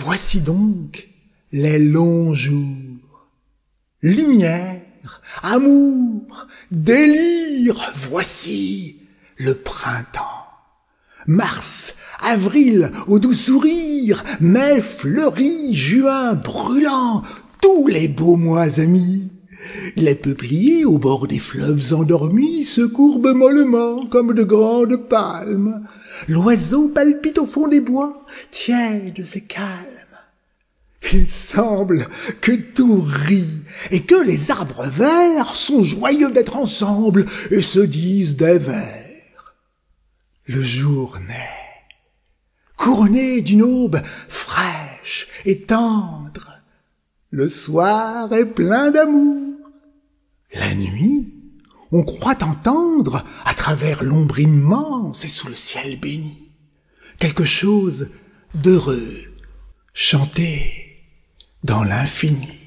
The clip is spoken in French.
Voici donc les longs jours. Lumière, amour, délire, voici le printemps. Mars, avril, au doux sourire, mai fleuri, juin brûlant, tous les beaux mois amis. Les peupliers au bord des fleuves endormis se courbent mollement comme de grandes palmes. L'oiseau palpite au fond des bois, tiède et calme. Il semble que tout rit et que les arbres verts sont joyeux d'être ensemble et se disent des vers. Le jour naît, couronné d'une aube fraîche et tendre. Le soir est plein d'amour. La nuit, on croit entendre, à travers l'ombre immense et sous le ciel béni, quelque chose d'heureux chanter dans l'infini.